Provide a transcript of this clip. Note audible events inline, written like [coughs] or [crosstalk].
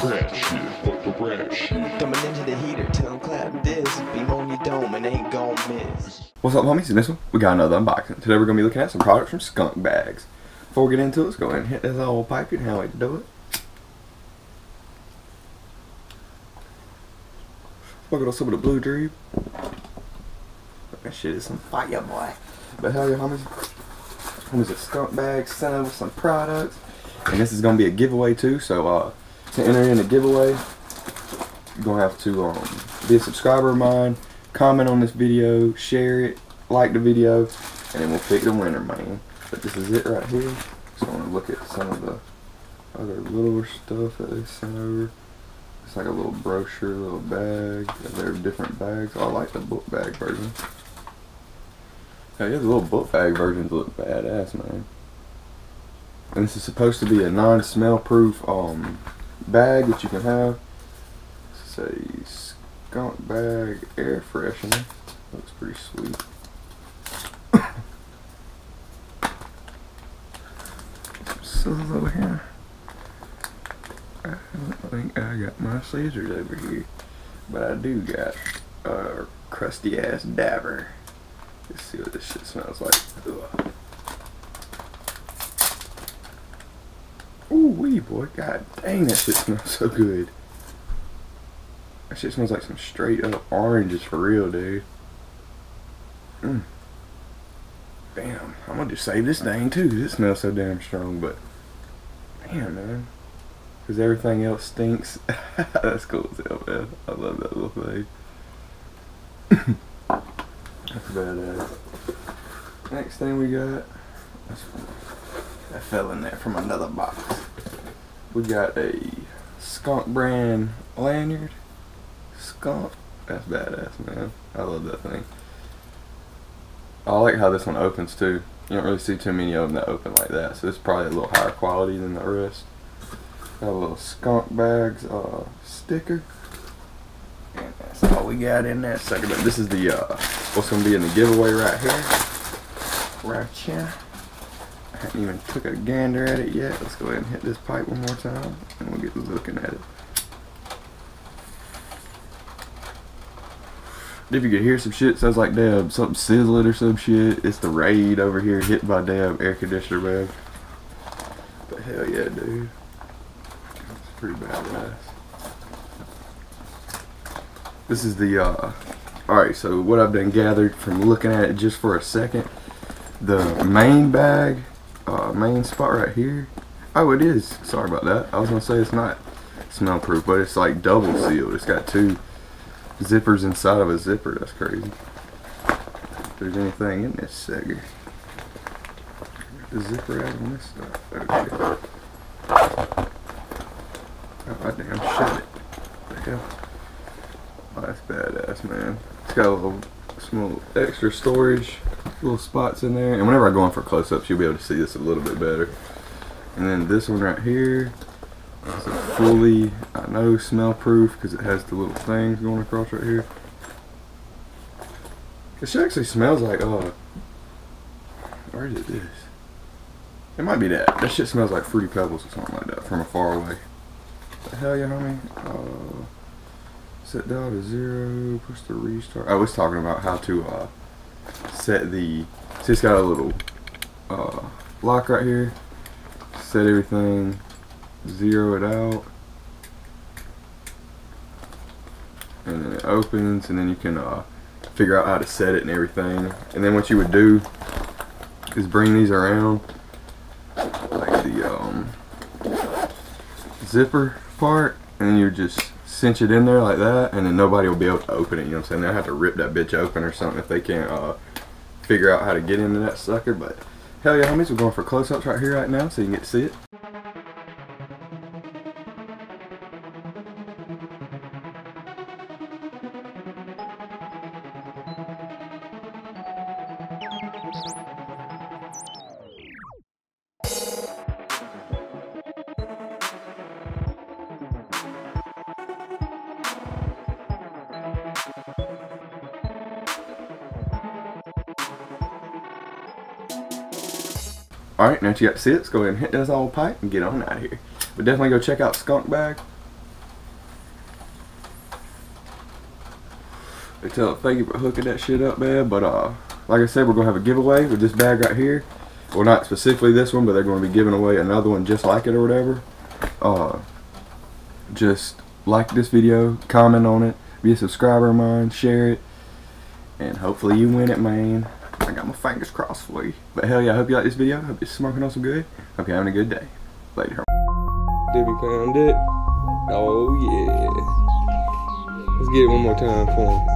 trash shit, fuck the rap shit. Thumbing into the heater, tell him clap this. Beam on your dome and ain't gon' miss. What's up, homies? In this one, we got another unboxing. Today, we're gonna be looking at some products from Skunk Bags. Before we get into it, let's go ahead and hit this old pipe. You know how to do it. Look at some of the blue dream. That shit is some fire, boy. But hell yeah, homies. Homies, a Skunk Bags sent over some products. And this is gonna be a giveaway too, so uh, to enter in the giveaway, you're gonna have to um, be a subscriber of mine, comment on this video, share it, like the video, and then we'll pick the winner, man. But this is it right here. So I want to look at some of the other little stuff that they sent over. It's like a little brochure, a little bag. They're different bags. Oh, I like the book bag version. Yeah, the little book bag versions look badass, man. And this is supposed to be a non-smell proof um, bag that you can have. It's a skunk bag air freshener. Looks pretty sweet. so over here. I don't think I got my scissors over here. But I do got a crusty ass dabber. Let's see what this shit smells like. Ugh. Ooh wee boy, god dang that shit smells so good. That shit smells like some straight up oranges for real, dude. Mm. Damn, I'm gonna just save this thing too. This smells so damn strong, but damn man. Cause everything else stinks. [laughs] That's cool as hell, man. I love that little thing. [coughs] That's badass. Next thing we got. That fell in there from another box. We got a skunk brand lanyard. Skunk. That's badass, man. I love that thing. I like how this one opens too. You don't really see too many of them that open like that, so it's probably a little higher quality than the rest. Got a little skunk bags uh, sticker. And that's all we got in that sucker. But this is the uh, what's gonna be in the giveaway right here. Right here. Haven't even took a gander at it yet. Let's go ahead and hit this pipe one more time and we'll get looking at it. If you could hear some shit, sounds like damn something sizzling or some shit. It's the raid over here hit by damn air conditioner man. But hell yeah, dude. It's pretty badass. This is the uh alright, so what I've done gathered from looking at it just for a second. The main bag, uh main spot right here. Oh it is. Sorry about that. I was gonna say it's not smell proof, but it's like double sealed. It's got two zippers inside of a zipper. That's crazy. If there's anything in this sucker. The zipper out on this stuff. Okay. Oh, damn shut it. What the hell? Oh, that's badass, man. It's got a little small extra storage, little spots in there. And whenever I go on for close-ups, you'll be able to see this a little bit better. And then this one right here. It's a fully, I know, smell proof because it has the little things going across right here. It actually smells like, uh, where is it this? It might be that. That shit smells like Fruity Pebbles or something like that from a far away. The hell yeah, homie? Uh, set down to zero, push the restart. I was talking about how to, uh, set the, see it's got a little, uh, lock right here. Set everything zero it out. And then it opens and then you can uh, figure out how to set it and everything. And then what you would do is bring these around like the um, zipper part and you just cinch it in there like that and then nobody will be able to open it you know what I'm saying? They'll have to rip that bitch open or something if they can't uh, figure out how to get into that sucker but hell yeah homies we're going for close-ups right here right now so you can get to see it Alright, now that you got sits, go ahead and hit this old pipe and get on out of here. But definitely go check out Skunk Bag. They tell thank you for hooking that shit up, man. But uh, like I said, we're gonna have a giveaway with this bag right here. Well, not specifically this one, but they're gonna be giving away another one just like it or whatever. Uh, just like this video, comment on it, be a subscriber of mine, share it, and hopefully you win it, man. I got my fingers crossed for you. But hell yeah, I hope you like this video. Hope you're smoking on some good. Hope you're having a good day. Later. Did we pound it? Oh yeah. Let's get it one more time for him.